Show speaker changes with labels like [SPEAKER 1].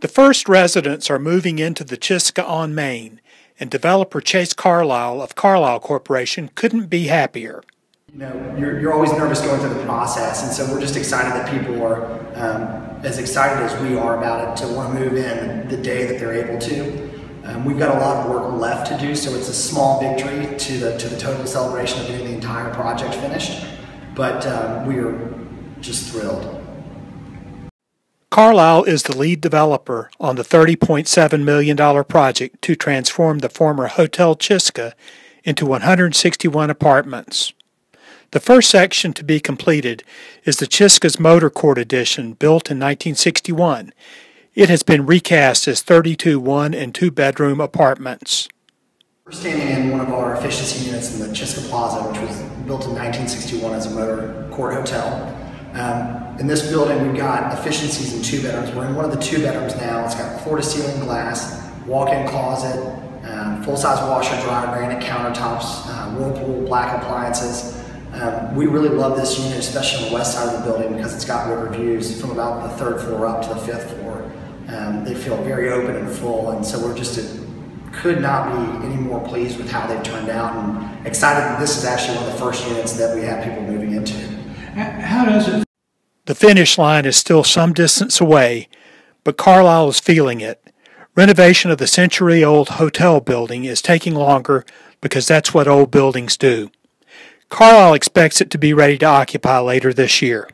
[SPEAKER 1] The first residents are moving into the Chisca on Main, and developer Chase Carlisle of Carlisle Corporation couldn't be happier.
[SPEAKER 2] You know, you're, you're always nervous going through the process, and so we're just excited that people are um, as excited as we are about it to want to move in the day that they're able to. Um, we've got a lot of work left to do, so it's a small victory to the to the total celebration of getting the entire project finished. But um, we are just thrilled.
[SPEAKER 1] Carlisle is the lead developer on the $30.7 million project to transform the former Hotel Chisca into 161 apartments. The first section to be completed is the Chisca's Motor Court Addition, built in 1961. It has been recast as 32 one and two bedroom apartments.
[SPEAKER 2] We're standing in one of our efficiency units in the Chisca Plaza, which was built in 1961 as a motor court hotel. Um, in this building, we've got efficiencies in two bedrooms. We're in one of the two bedrooms now. It's got floor to ceiling glass, walk in closet, um, full size washer, dryer, granite countertops, uh, Whirlpool black appliances. Um, we really love this unit, especially on the west side of the building because it's got river views from about the third floor up to the fifth floor. Um, they feel very open and full, and so we're just a, could not be any more pleased with how they've turned out and excited that this is actually one of the first units that we have people moving into.
[SPEAKER 3] How does it?
[SPEAKER 1] Finish line is still some distance away, but Carlisle is feeling it. Renovation of the century old hotel building is taking longer because that's what old buildings do. Carlisle expects it to be ready to occupy later this year.